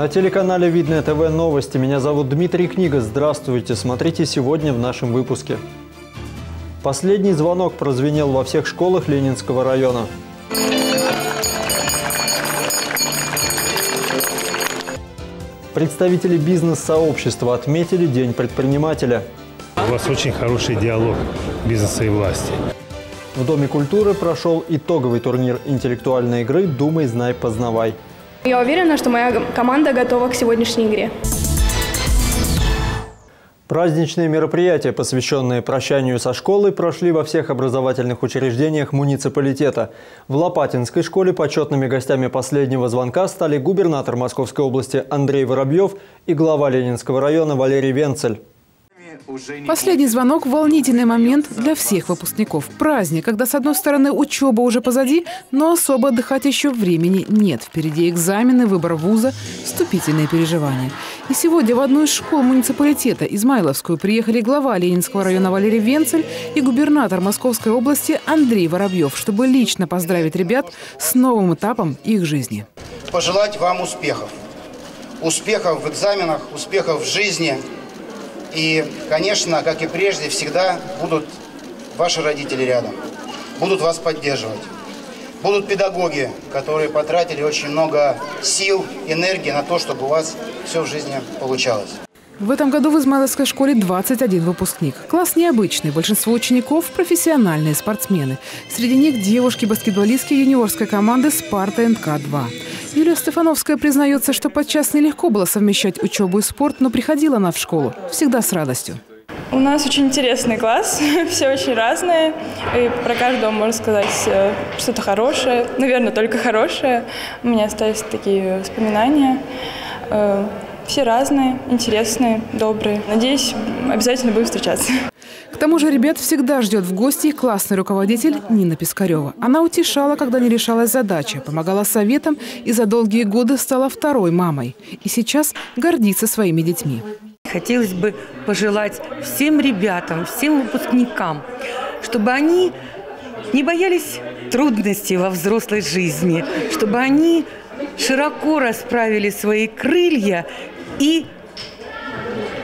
На телеканале «Видное ТВ» новости. Меня зовут Дмитрий Книга. Здравствуйте. Смотрите сегодня в нашем выпуске. Последний звонок прозвенел во всех школах Ленинского района. Представители бизнес-сообщества отметили День предпринимателя. У вас очень хороший диалог бизнеса и власти. В Доме культуры прошел итоговый турнир интеллектуальной игры «Думай, знай, познавай». Я уверена, что моя команда готова к сегодняшней игре. Праздничные мероприятия, посвященные прощанию со школой, прошли во всех образовательных учреждениях муниципалитета. В Лопатинской школе почетными гостями последнего звонка стали губернатор Московской области Андрей Воробьев и глава Ленинского района Валерий Венцель. Последний звонок – волнительный момент для всех выпускников. Праздник, когда, с одной стороны, учеба уже позади, но особо отдыхать еще времени нет. Впереди экзамены, выбор вуза, вступительные переживания. И сегодня в одну из школ муниципалитета, Измайловскую, приехали глава Ленинского района Валерий Венцель и губернатор Московской области Андрей Воробьев, чтобы лично поздравить ребят с новым этапом их жизни. Пожелать вам успехов. Успехов в экзаменах, успехов в жизни – и, конечно, как и прежде, всегда будут ваши родители рядом, будут вас поддерживать. Будут педагоги, которые потратили очень много сил, энергии на то, чтобы у вас все в жизни получалось. В этом году в Измайловской школе 21 выпускник. Класс необычный. Большинство учеников – профессиональные спортсмены. Среди них девушки-баскетболистки юниорской команды «Спарта НК-2». Юлия Стефановская признается, что подчас нелегко было совмещать учебу и спорт, но приходила она в школу всегда с радостью. У нас очень интересный класс, все очень разные, и про каждого можно сказать э, что-то хорошее, наверное, только хорошее. У меня остались такие воспоминания. Все разные, интересные, добрые. Надеюсь, обязательно будем встречаться. К тому же ребят всегда ждет в гости классный руководитель Нина Пискарева. Она утешала, когда не решалась задача, помогала советам и за долгие годы стала второй мамой. И сейчас гордится своими детьми. Хотелось бы пожелать всем ребятам, всем выпускникам, чтобы они не боялись трудностей во взрослой жизни, чтобы они широко расправили свои крылья и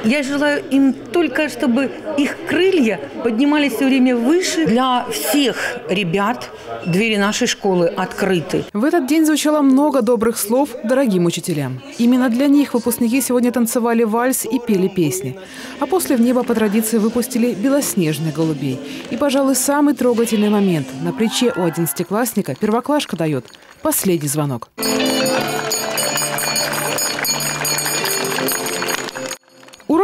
я желаю им только, чтобы их крылья поднимались все время выше. Для всех ребят двери нашей школы открыты. В этот день звучало много добрых слов дорогим учителям. Именно для них выпускники сегодня танцевали вальс и пели песни. А после в небо по традиции выпустили белоснежных голубей. И, пожалуй, самый трогательный момент. На плече у одиннадцатиклассника первоклашка дает последний звонок.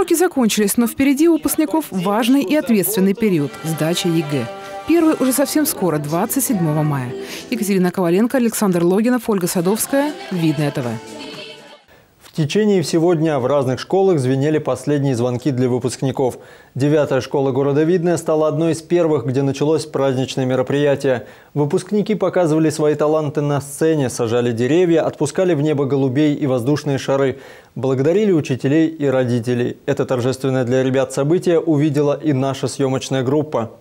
Уроки закончились, но впереди у выпускников важный и ответственный период – сдача ЕГЭ. Первый уже совсем скоро, 27 мая. Екатерина Коваленко, Александр Логинов, Ольга Садовская. Видное ТВ. В течение всего дня в разных школах звенели последние звонки для выпускников. Девятая школа города Видное стала одной из первых, где началось праздничное мероприятие. Выпускники показывали свои таланты на сцене, сажали деревья, отпускали в небо голубей и воздушные шары. Благодарили учителей и родителей. Это торжественное для ребят событие увидела и наша съемочная группа.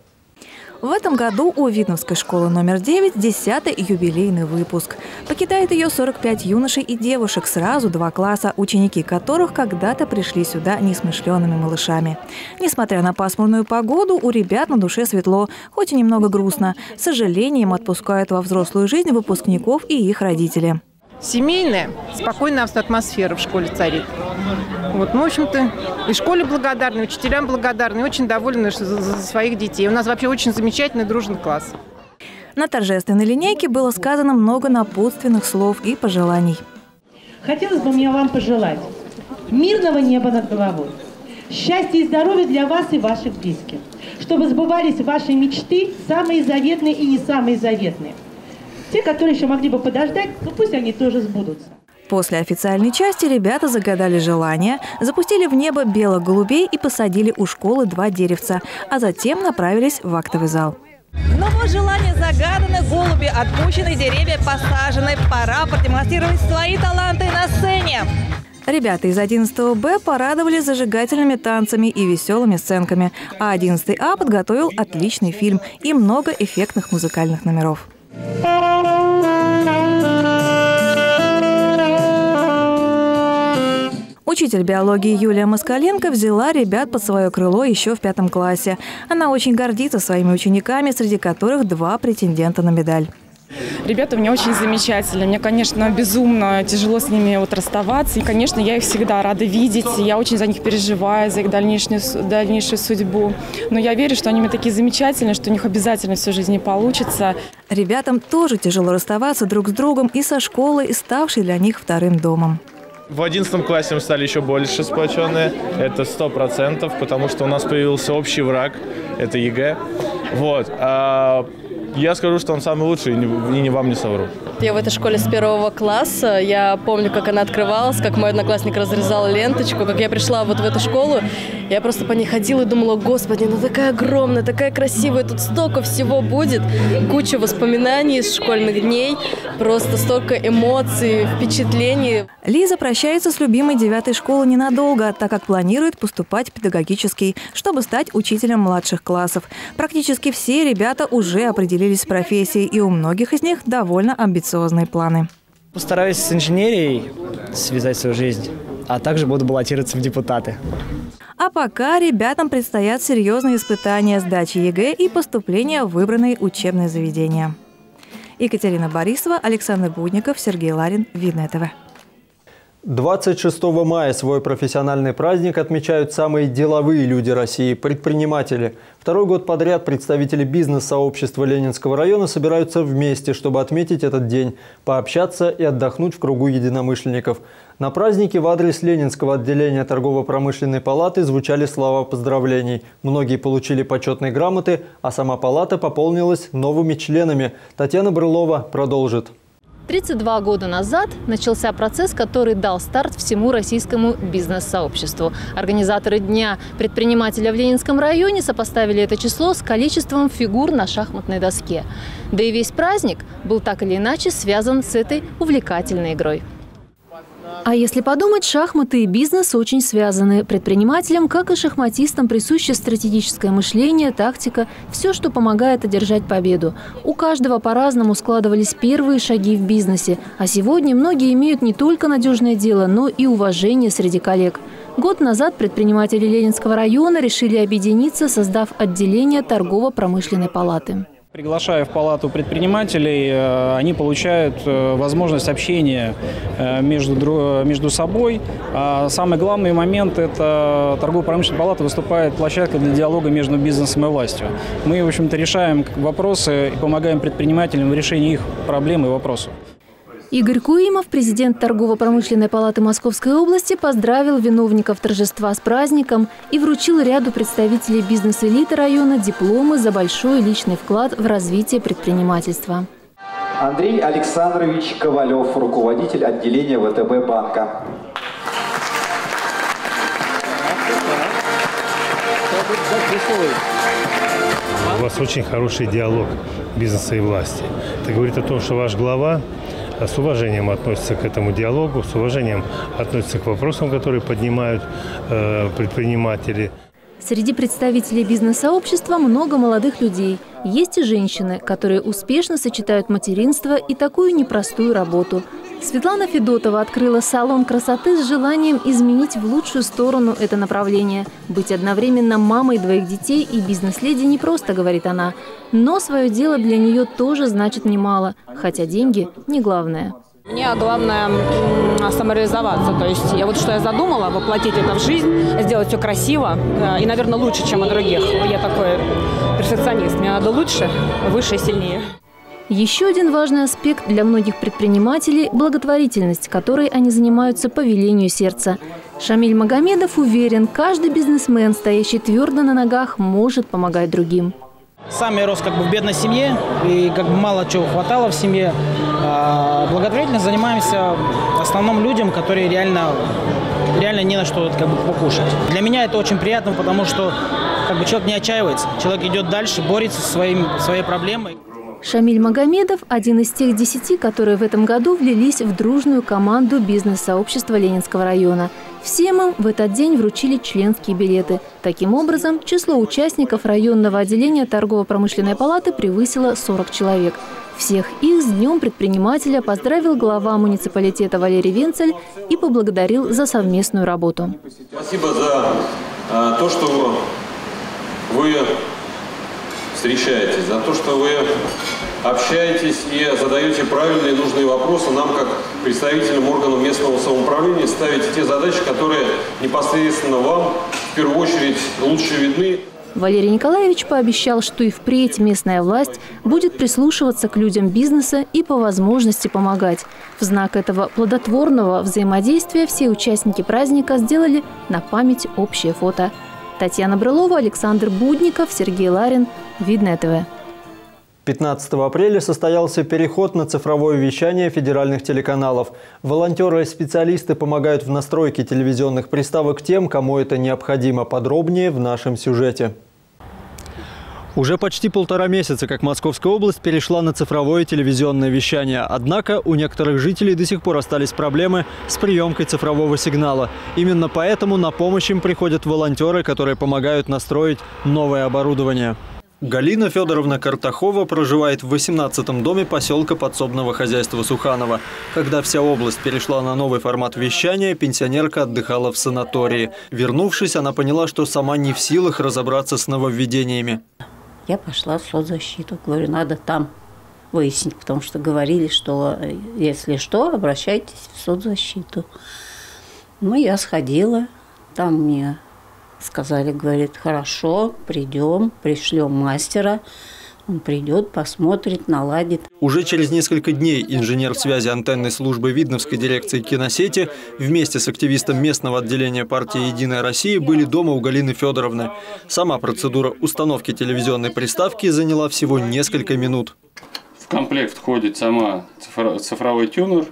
В этом году у Видновской школы номер 9 10 юбилейный выпуск. Покидает ее 45 юношей и девушек, сразу два класса, ученики которых когда-то пришли сюда несмышленными малышами. Несмотря на пасмурную погоду, у ребят на душе светло, хоть и немного грустно. С сожалением отпускают во взрослую жизнь выпускников и их родители семейная, спокойная атмосфера в школе царит. Вот, ну, в общем-то, и школе благодарны, и учителям благодарны, и очень довольны за, за своих детей. У нас вообще очень замечательный дружный класс. На торжественной линейке было сказано много напутственных слов и пожеланий. Хотелось бы мне вам пожелать мирного неба над головой, счастья и здоровья для вас и ваших близких, чтобы сбывались ваши мечты, самые заветные и не самые заветные – те, которые еще могли бы подождать, ну пусть они тоже сбудутся. После официальной части ребята загадали желание, запустили в небо белых голубей и посадили у школы два деревца, а затем направились в актовый зал. Вот желание загадано, голуби отпущены, деревья посажены. Пора продемонстрировать свои таланты на сцене. Ребята из 11 Б порадовали зажигательными танцами и веселыми сценками, а 11 А подготовил отличный фильм и много эффектных музыкальных номеров. Учитель биологии Юлия Москаленко взяла ребят под свое крыло еще в пятом классе. Она очень гордится своими учениками, среди которых два претендента на медаль. Ребята у меня очень замечательные. Мне, конечно, безумно тяжело с ними вот расставаться. И, конечно, я их всегда рада видеть. Я очень за них переживаю, за их дальнейшую, дальнейшую судьбу. Но я верю, что они мне такие замечательные, что у них обязательно всю жизнь не получится. Ребятам тоже тяжело расставаться друг с другом и со школой, ставшей для них вторым домом. В одиннадцатом классе мы стали еще больше сплоченные. Это сто процентов, потому что у нас появился общий враг. Это ЕГЭ. Вот. А я скажу, что он самый лучший, и и вам не совру. Я в этой школе с первого класса. Я помню, как она открывалась, как мой одноклассник разрезал ленточку, как я пришла вот в эту школу. Я просто по ней ходила и думала, господи, ну такая огромная, такая красивая, тут столько всего будет. Куча воспоминаний из школьных дней, просто столько эмоций, впечатлений. Лиза прощается с любимой девятой школы ненадолго, так как планирует поступать в педагогический, чтобы стать учителем младших классов. Практически все ребята уже определились с профессией, и у многих из них довольно амбициозные планы. Постараюсь с инженерией связать свою жизнь, а также буду баллотироваться в депутаты. А пока ребятам предстоят серьезные испытания сдачи ЕГЭ и поступления в выбранные учебные заведения. Екатерина Борисова, Александр Будников, Сергей Ларин, Видное ТВ. 26 мая свой профессиональный праздник отмечают самые деловые люди России – предприниматели. Второй год подряд представители бизнес-сообщества Ленинского района собираются вместе, чтобы отметить этот день, пообщаться и отдохнуть в кругу единомышленников. На празднике в адрес Ленинского отделения торгово-промышленной палаты звучали слова поздравлений. Многие получили почетные грамоты, а сама палата пополнилась новыми членами. Татьяна Брылова продолжит. 32 года назад начался процесс, который дал старт всему российскому бизнес-сообществу. Организаторы Дня предпринимателя в Ленинском районе сопоставили это число с количеством фигур на шахматной доске. Да и весь праздник был так или иначе связан с этой увлекательной игрой. А если подумать, шахматы и бизнес очень связаны. Предпринимателям, как и шахматистам, присуще стратегическое мышление, тактика, все, что помогает одержать победу. У каждого по-разному складывались первые шаги в бизнесе, а сегодня многие имеют не только надежное дело, но и уважение среди коллег. Год назад предприниматели Ленинского района решили объединиться, создав отделение торгово-промышленной палаты. Приглашая в палату предпринимателей, э, они получают э, возможность общения э, между, между собой. А самый главный момент – это торгово-промышленная палата выступает площадкой для диалога между бизнесом и властью. Мы, в общем-то, решаем вопросы и помогаем предпринимателям в решении их проблем и вопросов. Игорь Куимов, президент Торгово-промышленной палаты Московской области, поздравил виновников торжества с праздником и вручил ряду представителей бизнес-элиты района дипломы за большой личный вклад в развитие предпринимательства. Андрей Александрович Ковалев, руководитель отделения ВТБ банка. У вас очень хороший диалог бизнеса и власти. Это говорит о том, что ваш глава с уважением относится к этому диалогу, с уважением относится к вопросам, которые поднимают э, предприниматели. Среди представителей бизнес-сообщества много молодых людей. Есть и женщины, которые успешно сочетают материнство и такую непростую работу – Светлана Федотова открыла салон красоты с желанием изменить в лучшую сторону это направление. Быть одновременно мамой двоих детей и бизнес-леди не просто, говорит она. Но свое дело для нее тоже значит немало, хотя деньги не главное. Мне главное самореализоваться. То есть я вот что я задумала, воплотить это в жизнь, сделать все красиво э, и, наверное, лучше, чем у других. Я такой перфекционист. Мне надо лучше, выше сильнее. Еще один важный аспект для многих предпринимателей – благотворительность, которой они занимаются по велению сердца. Шамиль Магомедов уверен, каждый бизнесмен, стоящий твердо на ногах, может помогать другим. Сам я рос как бы в бедной семье, и как бы мало чего хватало в семье. А благотворительность занимаемся в основном людям, которые реально, реально не на что как бы, покушать. Для меня это очень приятно, потому что как бы, человек не отчаивается, человек идет дальше, борется со своим, своей проблемой. Шамиль Магомедов – один из тех десяти, которые в этом году влились в дружную команду бизнес-сообщества Ленинского района. Всем им в этот день вручили членские билеты. Таким образом, число участников районного отделения торгово-промышленной палаты превысило 40 человек. Всех их с Днем предпринимателя поздравил глава муниципалитета Валерий Венцель и поблагодарил за совместную работу. Спасибо за а, то, что вы встречаетесь, за то, что вы общаетесь и задаете правильные нужные вопросы нам, как представителям органов местного самоуправления, ставите те задачи, которые непосредственно вам в первую очередь лучше видны. Валерий Николаевич пообещал, что и впредь местная власть будет прислушиваться к людям бизнеса и по возможности помогать. В знак этого плодотворного взаимодействия все участники праздника сделали на память общее фото. Татьяна Брылова, Александр Будников, Сергей Ларин. Видное ТВ. 15 апреля состоялся переход на цифровое вещание федеральных телеканалов. Волонтеры и специалисты помогают в настройке телевизионных приставок тем, кому это необходимо. Подробнее в нашем сюжете. Уже почти полтора месяца, как Московская область перешла на цифровое телевизионное вещание. Однако у некоторых жителей до сих пор остались проблемы с приемкой цифрового сигнала. Именно поэтому на помощь им приходят волонтеры, которые помогают настроить новое оборудование. Галина Федоровна Картахова проживает в 18-м доме поселка подсобного хозяйства Суханова. Когда вся область перешла на новый формат вещания, пенсионерка отдыхала в санатории. Вернувшись, она поняла, что сама не в силах разобраться с нововведениями. Я пошла в соцзащиту. Говорю, надо там выяснить, потому что говорили, что э, если что, обращайтесь в соцзащиту. Ну, я сходила, там мне Сказали, говорит, хорошо, придем, пришлем мастера. Он придет, посмотрит, наладит. Уже через несколько дней инженер связи антенной службы Видновской дирекции киносети вместе с активистом местного отделения партии «Единая Россия» были дома у Галины Федоровны. Сама процедура установки телевизионной приставки заняла всего несколько минут. В комплект входит сама цифровой тюнер,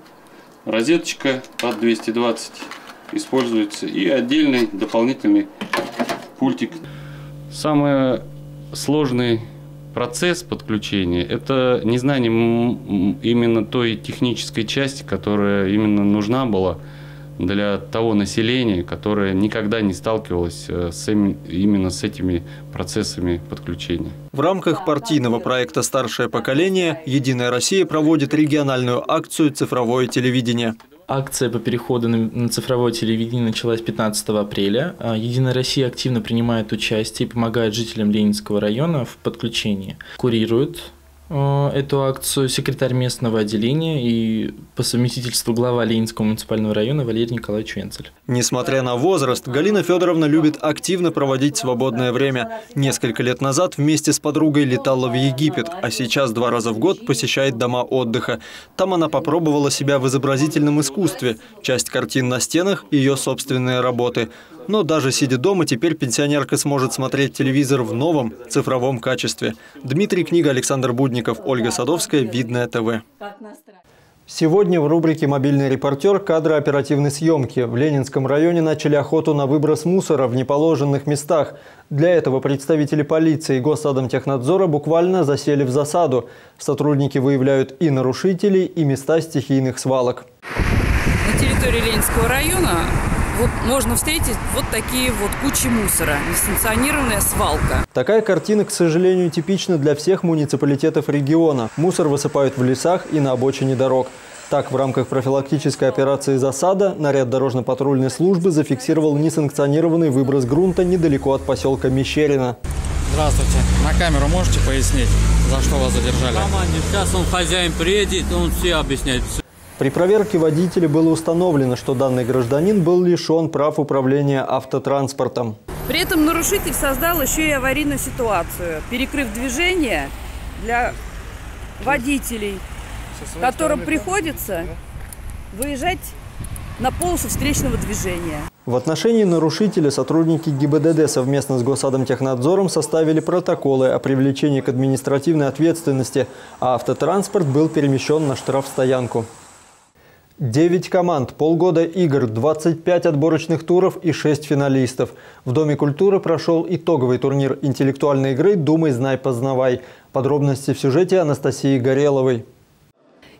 розеточка под 220 используется и отдельный дополнительный пультик. Самый сложный процесс подключения – это незнание именно той технической части, которая именно нужна была для того населения, которое никогда не сталкивалось э, с, именно с этими процессами подключения. В рамках партийного проекта «Старшее поколение» «Единая Россия» проводит региональную акцию «Цифровое телевидение». Акция по переходу на цифровое телевидение началась 15 апреля. А, Единая Россия активно принимает участие и помогает жителям Ленинского района в подключении. Курирует эту акцию секретарь местного отделения и по совместительству глава Ленинского муниципального района Валерий Николаевич Венцель. Несмотря на возраст, Галина Федоровна любит активно проводить свободное время. Несколько лет назад вместе с подругой летала в Египет, а сейчас два раза в год посещает дома отдыха. Там она попробовала себя в изобразительном искусстве. Часть картин на стенах – ее собственные работы. Но даже сидя дома, теперь пенсионерка сможет смотреть телевизор в новом цифровом качестве. Дмитрий Книга, Александр Будников, Ольга Садовская, Видное ТВ. Сегодня в рубрике «Мобильный репортер» кадры оперативной съемки. В Ленинском районе начали охоту на выброс мусора в неположенных местах. Для этого представители полиции и Госадомтехнадзора буквально засели в засаду. Сотрудники выявляют и нарушителей, и места стихийных свалок. На территории Ленинского района вот можно встретить вот такие вот кучи мусора, несанкционированная свалка. Такая картина, к сожалению, типична для всех муниципалитетов региона. Мусор высыпают в лесах и на обочине дорог. Так, в рамках профилактической операции «Засада» наряд дорожно-патрульной службы зафиксировал несанкционированный выброс грунта недалеко от поселка Мещерина. Здравствуйте. На камеру можете пояснить, за что вас задержали? Сейчас он хозяин приедет, он все объясняет. При проверке водителя было установлено, что данный гражданин был лишен прав управления автотранспортом. При этом нарушитель создал еще и аварийную ситуацию, перекрыв движение для водителей, которым приходится выезжать на полосу встречного движения. В отношении нарушителя сотрудники ГИБДД совместно с Госадомтехнадзором составили протоколы о привлечении к административной ответственности, а автотранспорт был перемещен на штрафстоянку. 9 команд, полгода игр, 25 отборочных туров и 6 финалистов. В Доме культуры прошел итоговый турнир интеллектуальной игры «Думай, знай, познавай». Подробности в сюжете Анастасии Гореловой.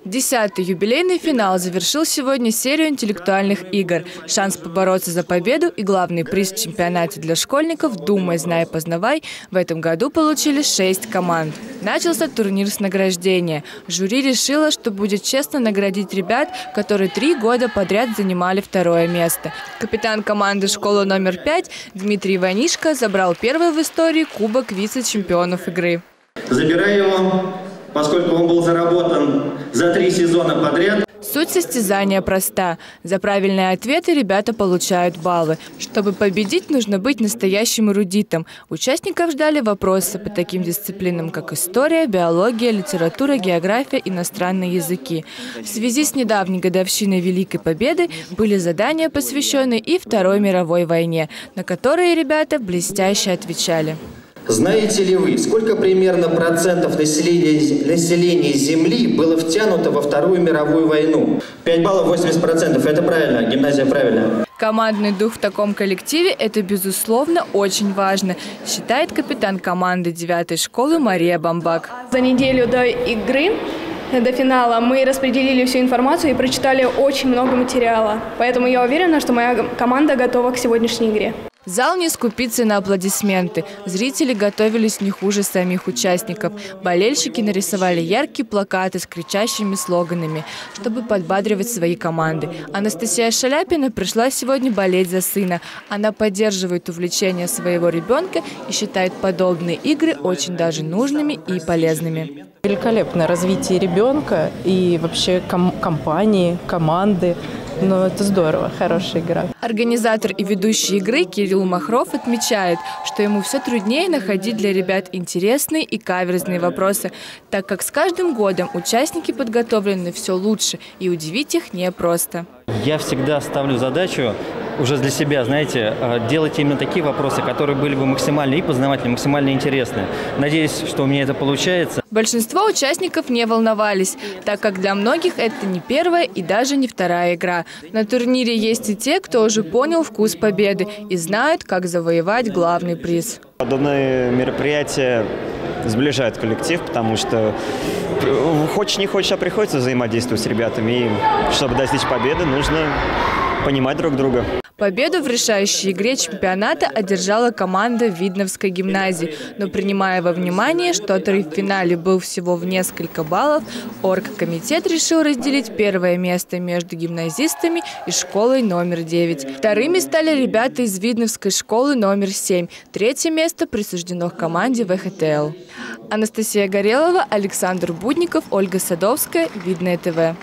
Десятый юбилейный финал завершил сегодня серию интеллектуальных игр. Шанс побороться за победу и главный приз в чемпионате для школьников «Думай, знай, познавай» в этом году получили шесть команд. Начался турнир с награждения. Жюри решило, что будет честно наградить ребят, которые три года подряд занимали второе место. Капитан команды школы номер пять Дмитрий Ванишко забрал первый в истории кубок вице-чемпионов игры. Забираю его поскольку он был заработан за три сезона подряд. Суть состязания проста. За правильные ответы ребята получают баллы. Чтобы победить, нужно быть настоящим эрудитом. Участников ждали вопросы по таким дисциплинам, как история, биология, литература, география, иностранные языки. В связи с недавней годовщиной Великой Победы были задания, посвященные и Второй мировой войне, на которые ребята блестяще отвечали. Знаете ли вы, сколько примерно процентов населения, населения Земли было втянуто во Вторую мировую войну? 5 баллов 80 процентов. Это правильно. Гимназия правильная. Командный дух в таком коллективе – это, безусловно, очень важно, считает капитан команды девятой школы Мария Бамбак. За неделю до игры до финала мы распределили всю информацию и прочитали очень много материала. Поэтому я уверена, что моя команда готова к сегодняшней игре. Зал не скупится на аплодисменты. Зрители готовились не хуже самих участников. Болельщики нарисовали яркие плакаты с кричащими слоганами, чтобы подбадривать свои команды. Анастасия Шаляпина пришла сегодня болеть за сына. Она поддерживает увлечение своего ребенка и считает подобные игры очень даже нужными и полезными. Великолепное развитие ребенка и вообще ком компании, команды. Но это здорово, хорошая игра. Организатор и ведущий игры Кирилл Махров отмечает, что ему все труднее находить для ребят интересные и каверзные вопросы, так как с каждым годом участники подготовлены все лучше, и удивить их непросто. Я всегда ставлю задачу уже для себя, знаете, э, делать именно такие вопросы, которые были бы максимально и познавательны, максимально интересны. Надеюсь, что у меня это получается. Большинство участников не волновались, так как для многих это не первая и даже не вторая игра. На турнире есть и те, кто уже понял вкус победы и знают, как завоевать главный приз. Подобные мероприятия сближают коллектив, потому что э, хочешь не хочешь, а приходится взаимодействовать с ребятами. И чтобы достичь победы, нужно понимать друг друга. Победу в решающей игре чемпионата одержала команда Видновской гимназии. Но принимая во внимание, что отрыв в финале был всего в несколько баллов, оргкомитет решил разделить первое место между гимназистами и школой номер 9. Вторыми стали ребята из Видновской школы номер 7. Третье место присуждено команде ВХТЛ. Анастасия Горелова, Александр Будников, Ольга Садовская, Видное ТВ.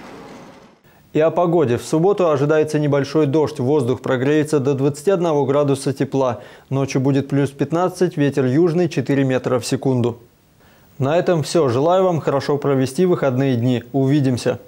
И о погоде. В субботу ожидается небольшой дождь. Воздух прогреется до 21 градуса тепла. Ночью будет плюс 15, ветер южный 4 метра в секунду. На этом все. Желаю вам хорошо провести выходные дни. Увидимся.